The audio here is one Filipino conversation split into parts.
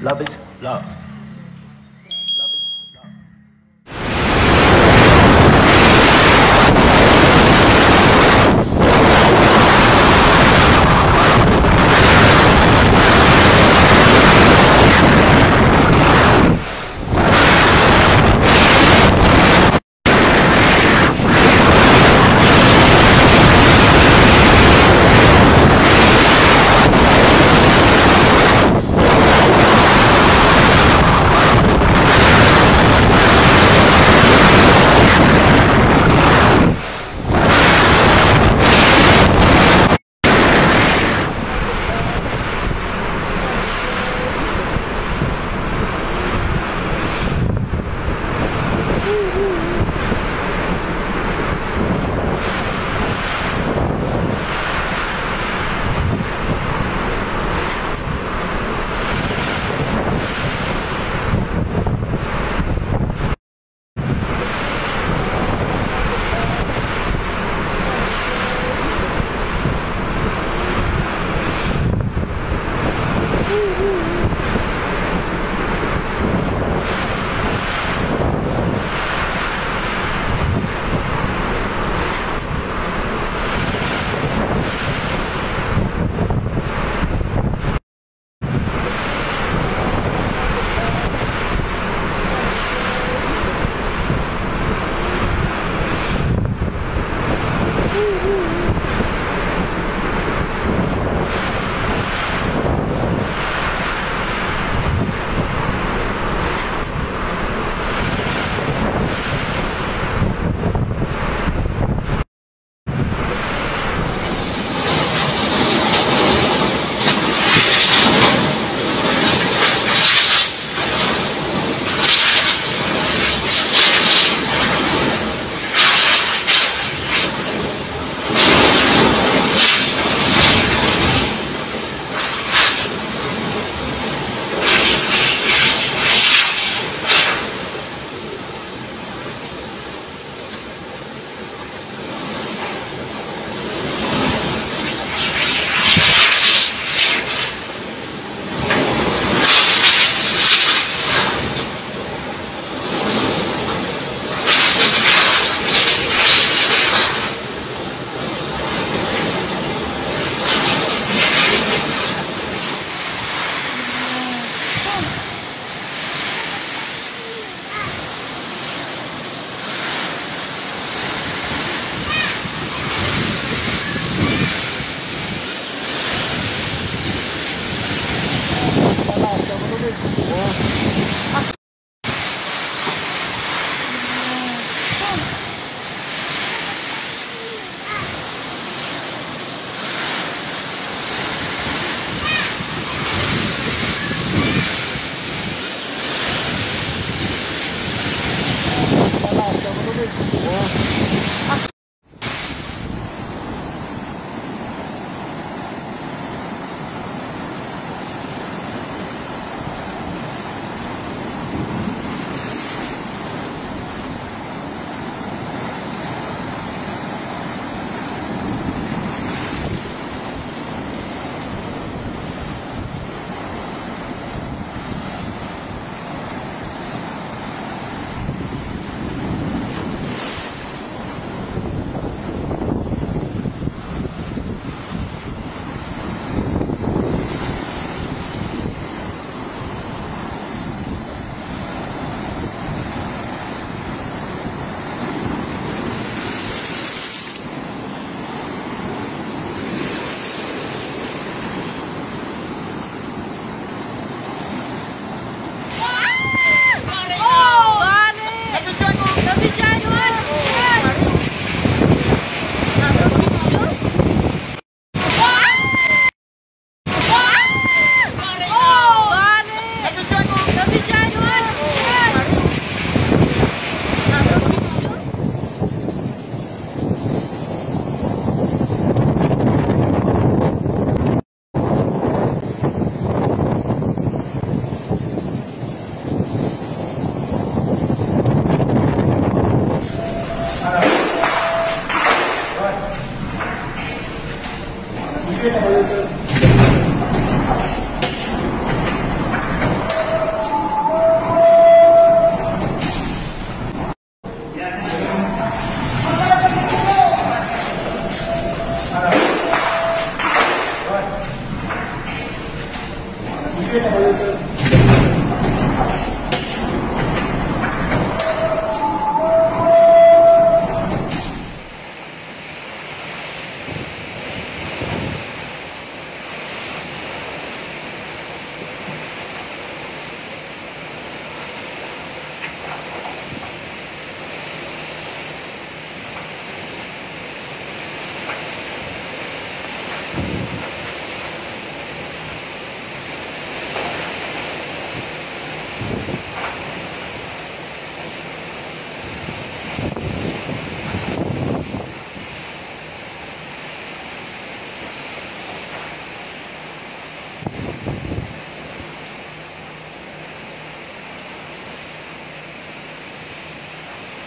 Love is love.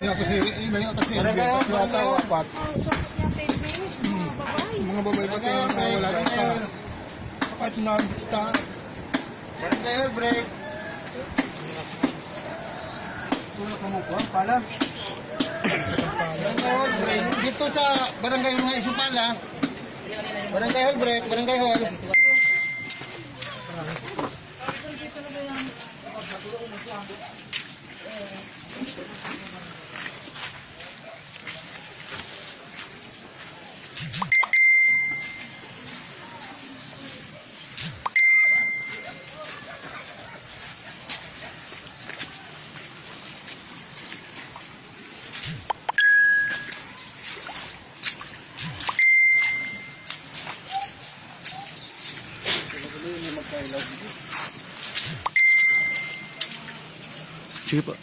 kasi, yung kasi, hall. apat. Mga babae pa kayo na wala rin sa kahit na bista. Barangay hall break. Tulog mo po, pala. Break. Dito sa barangay mga Isupala. Barangay hall break. Barangay hall. chớp ạ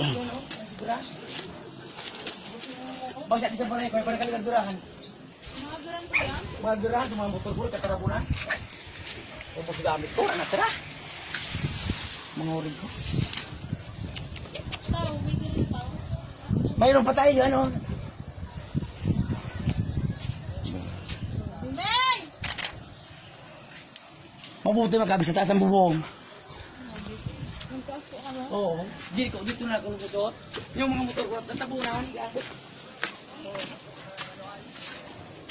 Thank you. Bangsa di sa balay, kaya pada kali durahan. Mga durahan, sa mga motor bulan, katarabunan. O sa gamit ko, anak tira. Mga urig ko. Mayroon pa tayo, ano? Mabuti magkabis sa taas ang bubong. Oo. Dito, dito na ako nagsusot. Yung mga motor ko, tatabunan. yan.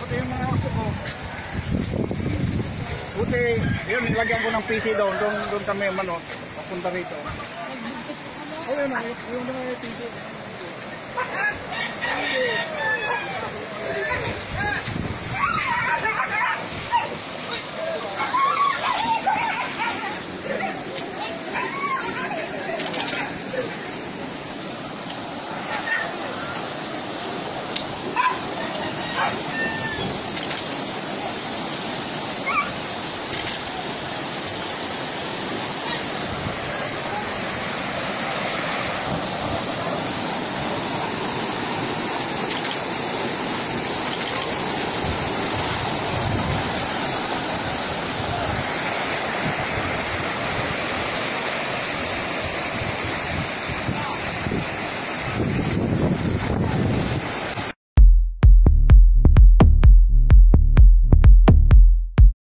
pati yung mga aso ko. Buti, yun, nilagyan ko ng PC doon. Doon, doon kami, ano, papunta rito. Oh, yun, yung mga PC. Thank you.